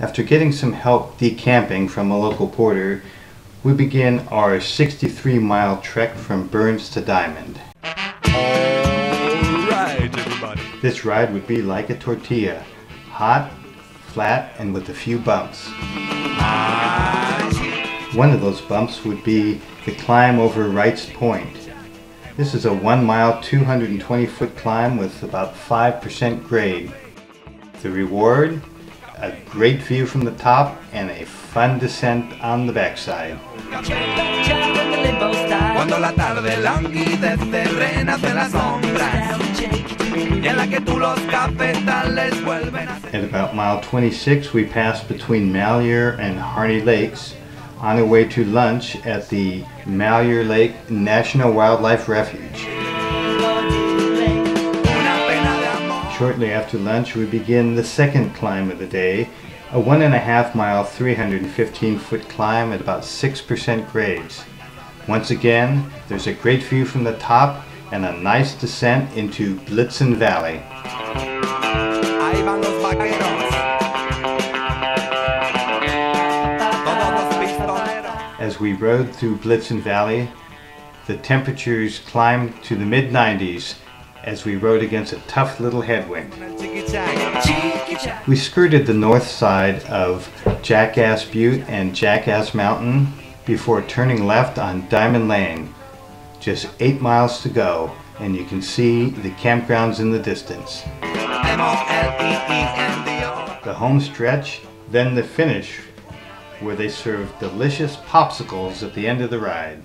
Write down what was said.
After getting some help decamping from a local porter, we begin our 63 mile trek from Burns to Diamond. Alright, everybody. This ride would be like a tortilla, hot, flat, and with a few bumps. One of those bumps would be the climb over Wrights Point. This is a one mile, 220 foot climb with about 5% grade. The reward? A great view from the top and a fun descent on the backside. Cuando la tarde languidece, renace la sombra y en la que tú los cafetales vuelven a At about mile 26, we passed between Malheur and Harney Lakes on our way to lunch at the Malheur Lake National Wildlife Refuge. Shortly after lunch, we begin the second climb of the day, a one and a half mile, 315 foot climb at about 6% grades. Once again, there's a great view from the top and a nice descent into Blitzen Valley. Ahí van los vaqueros. Todos los pistoleros. As we rode through Blitzen Valley, the temperatures climbed to the mid 90s as we rode against a tough little headwind. We skirted the north side of Jackass Butte and Jackass Mountain before turning left on Diamond Lane. Just eight miles to go, and you can see the campgrounds in the distance. The home stretch, then the finish, where they serve delicious popsicles at the end of the ride.